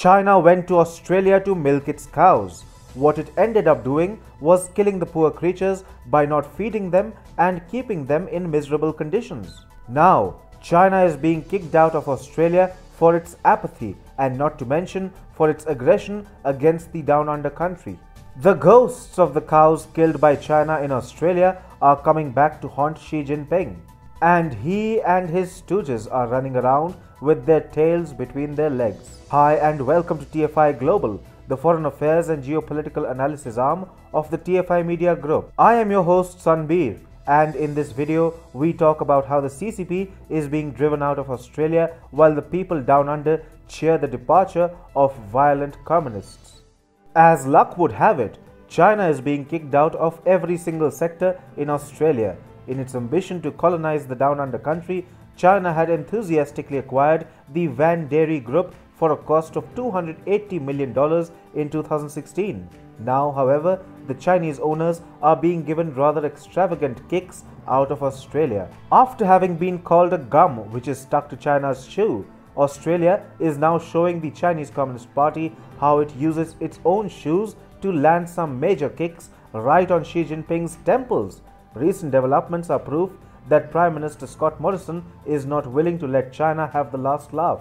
China went to Australia to milk its cows. What it ended up doing was killing the poor creatures by not feeding them and keeping them in miserable conditions. Now, China is being kicked out of Australia for its apathy and not to mention for its aggression against the down under country. The ghosts of the cows killed by China in Australia are coming back to haunt Xi Jinping. And he and his stooges are running around with their tails between their legs. Hi and welcome to TFI Global, the foreign affairs and geopolitical analysis arm of the TFI Media Group. I am your host Sanbir and in this video we talk about how the CCP is being driven out of Australia while the people down under cheer the departure of violent communists. As luck would have it, China is being kicked out of every single sector in Australia in its ambition to colonize the down under country, China had enthusiastically acquired the Van Dairy Group for a cost of $280 million in 2016. Now, however, the Chinese owners are being given rather extravagant kicks out of Australia. After having been called a gum which is stuck to China's shoe, Australia is now showing the Chinese Communist Party how it uses its own shoes to land some major kicks right on Xi Jinping's temples. Recent developments are proof that Prime Minister Scott Morrison is not willing to let China have the last laugh.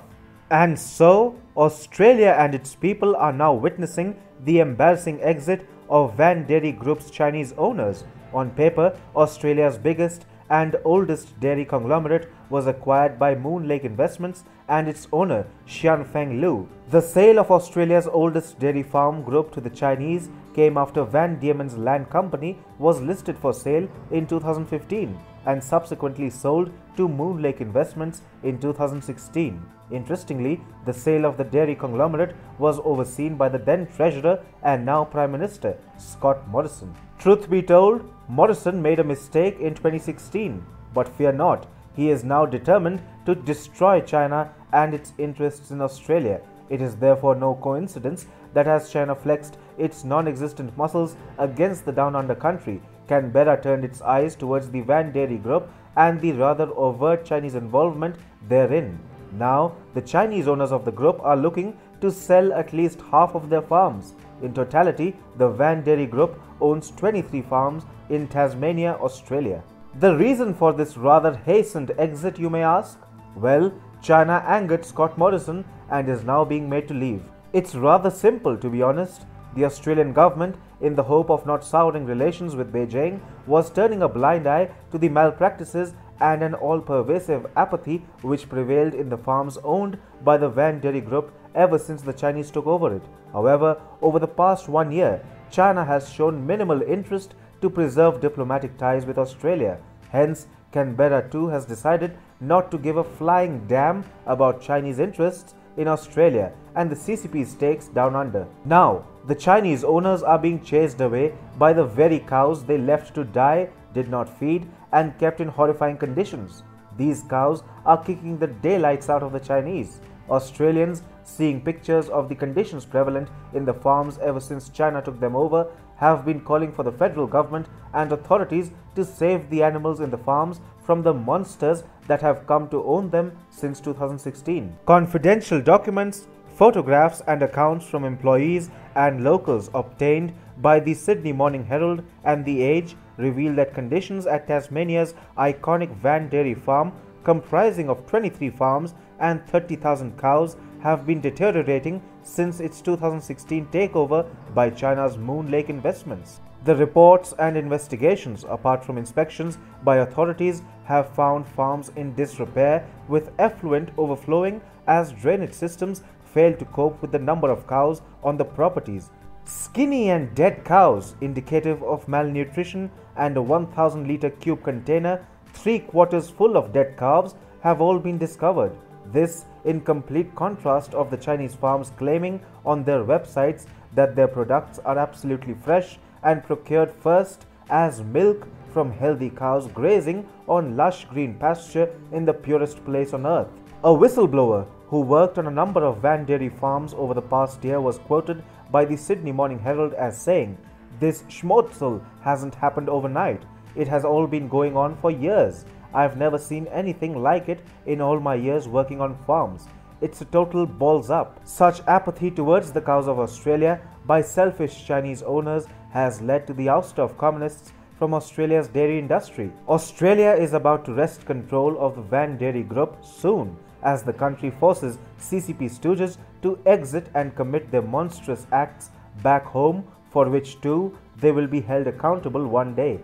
And so, Australia and its people are now witnessing the embarrassing exit of Van Dairy Group's Chinese owners. On paper, Australia's biggest and oldest dairy conglomerate was acquired by Moon Lake Investments and its owner Xianfeng Lu. The sale of Australia's oldest dairy farm group to the Chinese came after Van Diemen's Land Company was listed for sale in 2015 and subsequently sold to Moon Lake Investments in 2016. Interestingly, the sale of the dairy conglomerate was overseen by the then Treasurer and now Prime Minister Scott Morrison. Truth be told, Morrison made a mistake in 2016, but fear not, he is now determined to destroy China and its interests in Australia. It is therefore no coincidence that as China flexed its non-existent muscles against the down under country, Canberra turned its eyes towards the Van Dairy Group and the rather overt Chinese involvement therein. Now, the Chinese owners of the group are looking to sell at least half of their farms. In totality, the Van Dairy Group owns 23 farms in Tasmania, Australia. The reason for this rather hastened exit, you may ask? Well, China angered Scott Morrison and is now being made to leave. It's rather simple, to be honest. The Australian government, in the hope of not souring relations with Beijing, was turning a blind eye to the malpractices and an all pervasive apathy which prevailed in the farms owned by the Van Dairy Group ever since the Chinese took over it. However, over the past one year, China has shown minimal interest to preserve diplomatic ties with Australia. Hence, Canberra too has decided not to give a flying damn about Chinese interests in Australia and the CCP stakes down under. Now, the Chinese owners are being chased away by the very cows they left to die, did not feed, and kept in horrifying conditions. These cows are kicking the daylights out of the Chinese. Australians, seeing pictures of the conditions prevalent in the farms ever since China took them over, have been calling for the federal government and authorities to save the animals in the farms from the monsters that have come to own them since 2016. Confidential documents, photographs, and accounts from employees and locals obtained by the Sydney Morning Herald and The Age reveal that conditions at Tasmania's iconic Van Dairy Farm, comprising of 23 farms and 30,000 cows, have been deteriorating since its 2016 takeover by China's Moon Lake Investments. The reports and investigations, apart from inspections by authorities, have found farms in disrepair with effluent overflowing as drainage systems fail to cope with the number of cows on the properties. Skinny and dead cows, indicative of malnutrition, and a 1000 litre cube container, three quarters full of dead calves, have all been discovered. This in complete contrast of the Chinese farms claiming on their websites that their products are absolutely fresh and procured first as milk from healthy cows grazing on lush green pasture in the purest place on earth. A whistleblower who worked on a number of Van Dairy farms over the past year was quoted by the Sydney Morning Herald as saying, This schmotzel hasn't happened overnight. It has all been going on for years. I've never seen anything like it in all my years working on farms. it's a total balls up. Such apathy towards the cows of Australia by selfish Chinese owners has led to the ouster of communists from Australia's dairy industry. Australia is about to wrest control of the Van Dairy Group soon as the country forces CCP stooges to exit and commit their monstrous acts back home for which too they will be held accountable one day.